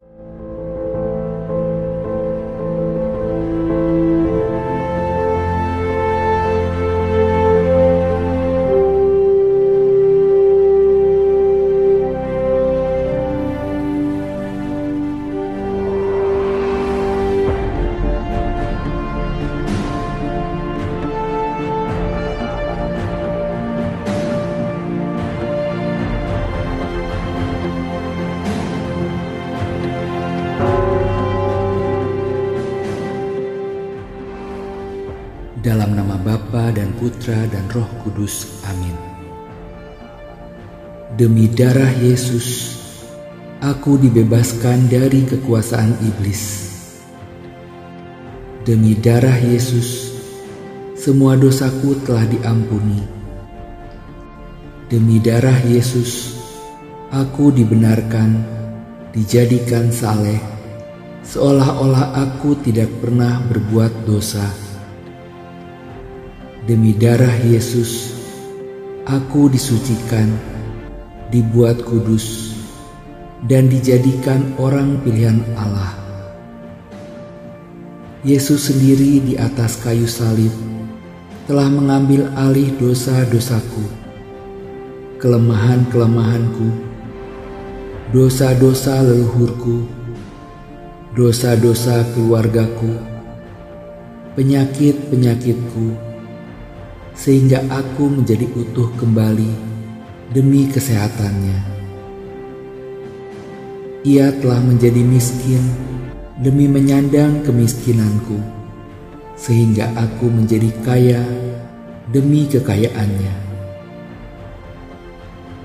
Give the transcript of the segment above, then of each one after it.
you Dalam nama Bapa dan Putra dan Roh Kudus. Amin. Demi darah Yesus, aku dibebaskan dari kekuasaan iblis. Demi darah Yesus, semua dosaku telah diampuni. Demi darah Yesus, aku dibenarkan, dijadikan saleh, seolah-olah aku tidak pernah berbuat dosa Demi darah Yesus, aku disucikan, dibuat kudus, dan dijadikan orang pilihan Allah. Yesus sendiri di atas kayu salib telah mengambil alih dosa-dosaku, kelemahan-kelemahanku, dosa-dosa leluhurku, dosa-dosa keluargaku, penyakit-penyakitku, sehingga aku menjadi utuh kembali demi kesehatannya. Ia telah menjadi miskin demi menyandang kemiskinanku, sehingga aku menjadi kaya demi kekayaannya.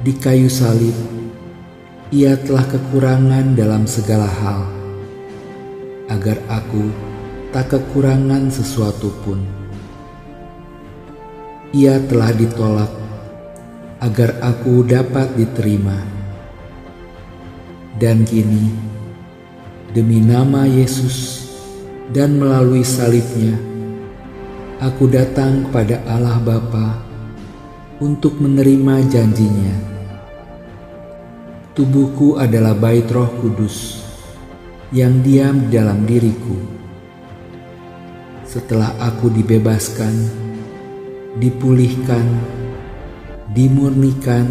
Di kayu salib, ia telah kekurangan dalam segala hal, agar aku tak kekurangan sesuatu pun ia telah ditolak agar aku dapat diterima. Dan kini, demi nama Yesus dan melalui salibnya, aku datang kepada Allah Bapa untuk menerima janjinya. Tubuhku adalah bait roh kudus yang diam di dalam diriku. Setelah aku dibebaskan, dipulihkan, dimurnikan,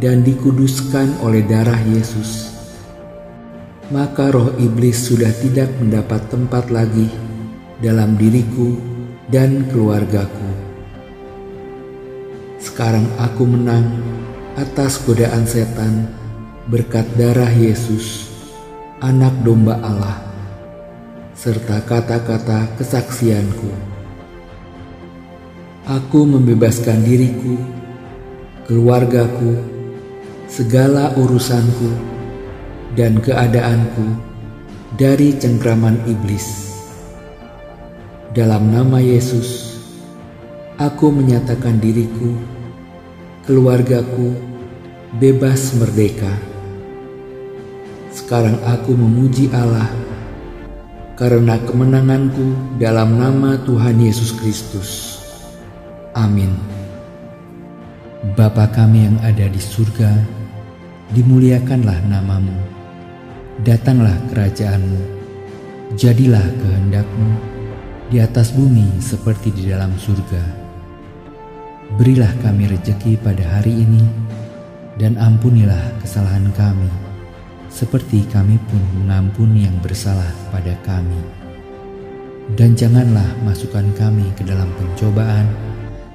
dan dikuduskan oleh darah Yesus, maka roh iblis sudah tidak mendapat tempat lagi dalam diriku dan keluargaku. Sekarang aku menang atas godaan setan berkat darah Yesus, anak domba Allah, serta kata-kata kesaksianku. Aku membebaskan diriku, keluargaku, segala urusanku, dan keadaanku dari cengkraman iblis. Dalam nama Yesus, aku menyatakan diriku, keluargaku, bebas merdeka. Sekarang aku memuji Allah karena kemenanganku dalam nama Tuhan Yesus Kristus. Amin. Bapa kami yang ada di surga, dimuliakanlah namamu. Datanglah kerajaanmu, jadilah kehendakmu di atas bumi seperti di dalam surga. Berilah kami rejeki pada hari ini, dan ampunilah kesalahan kami, seperti kami pun mengampuni yang bersalah pada kami. Dan janganlah masukkan kami ke dalam pencobaan,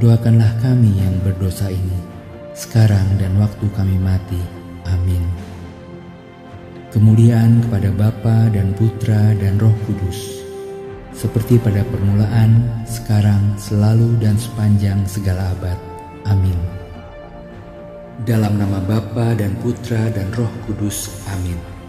doakanlah kami yang berdosa ini, sekarang dan waktu kami mati. Amin. Kemuliaan kepada Bapa dan Putra dan Roh Kudus, seperti pada permulaan, sekarang, selalu, dan sepanjang segala abad. Amin. Dalam nama Bapa dan Putra dan Roh Kudus. Amin.